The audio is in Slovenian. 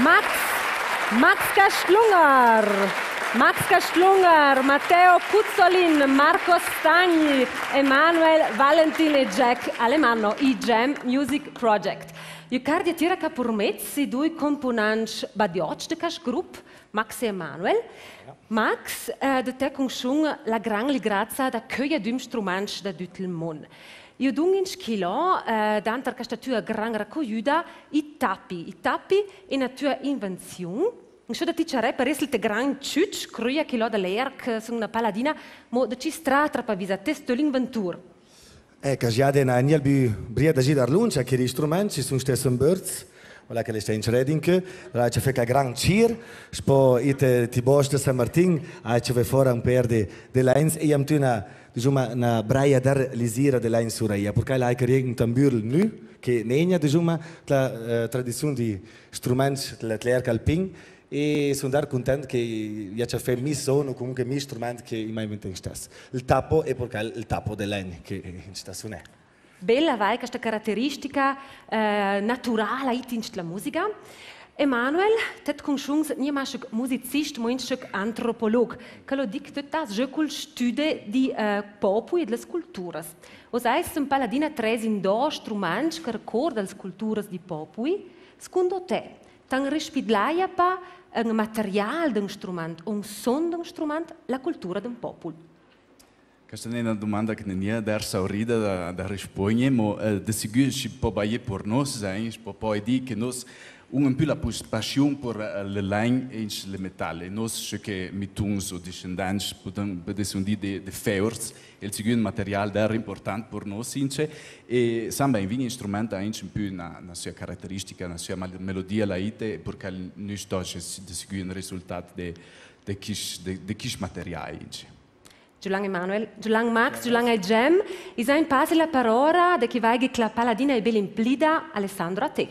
Max, Max Castlunger, Max Castlunger, Matteo Cuzzolin, Marco Stagni, Emanuel Valentin e Jack Alemanno, i Jam Music Project. Ju kar je tira kapurmec si dui komponanč badioč de kaš grup, Max e Emanuel. Max, eh, de te kongšung la gran ligraza da köja dymstrumanč da dytel mon. Io dungin skilo, eh, dantar questa tua gran raccogliuta, i tappi, i tappi è una tua invenzione. Non so da ti c'è per essere gran ciuc, cruia che lo da l'erc, sono una paladina, ma da ci stratra per visa testo l'inventur. É, que já de na niel bi bria da gidar lunch, que instrumentos, ci sono stesso un birds, wala che le sta in redinke, la ci fa gran cheer, spo ite ti bosch de San Martin, a ci fa fora un per de de lines e am tuna, diciamo, na braia dar lisira de lines suraia, perché la che regen tambur nu, che negna, diciamo, la uh, tradizione di strumenti dell'atlerca alpin, e sono dar content che ja ci fa mi sono comunque mi strumenti che in mai in stas. Il tappo è perché il tappo dell'en che in stas non è. Bella vai questa caratteristica eh, naturale in la musica. Emanuel, tet conosciungs nie ma schuk musicist, mo schuk antropolog. Che lo dic tot das je cul stude di uh, popu e delle culturas. Os eis un paladina tres in do struments che ricorda le culturas di popui. Secondo te, tan respidlaia pa un material d'un strument, un son d'un strument, la cultura d'un popolo. Esta é uma demanda que tinha dar saurida da, da resposta, responhemos eh, de seguir se pode por nós, hein? pode dizer que nós um peu la paixão por eh, le lã e le metal. E nós que mituns ou descendentes podemos descender de, de feios, ele seguiu um material dar importante por nós, inche, e também vinha instrumento ainda um peu na, na sua característica, na sua melodia laite, porque nós todos de seguir um resultado de de quis de, de quis material inche. Giulang Emanuel, Giulang Max, Giulang Gem, isa in passe la parola de chi vai che la paladina e belin plida Alessandro a te.